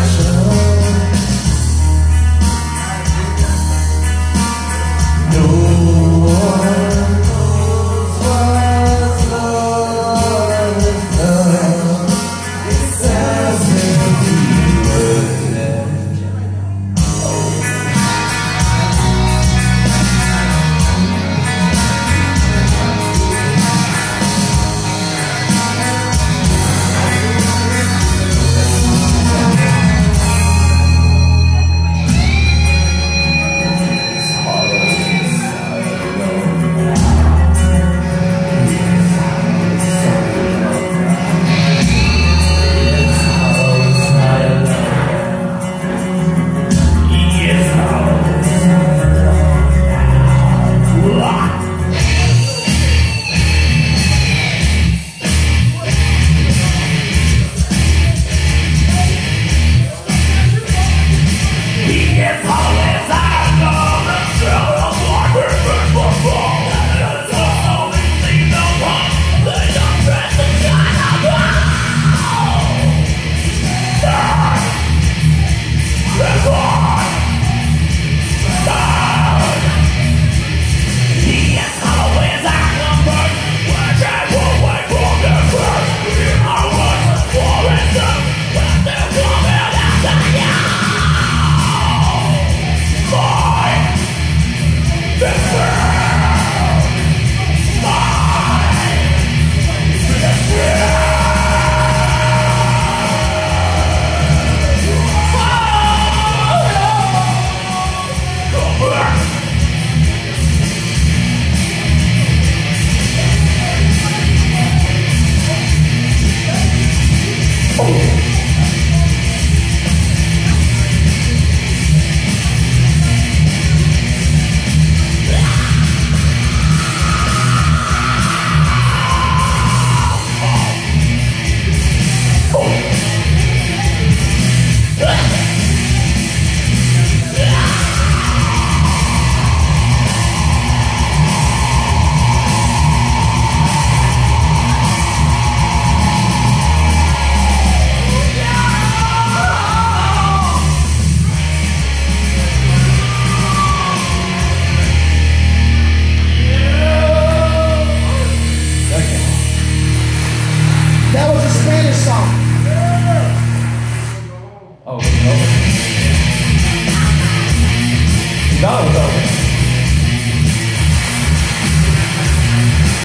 pressure Não, não.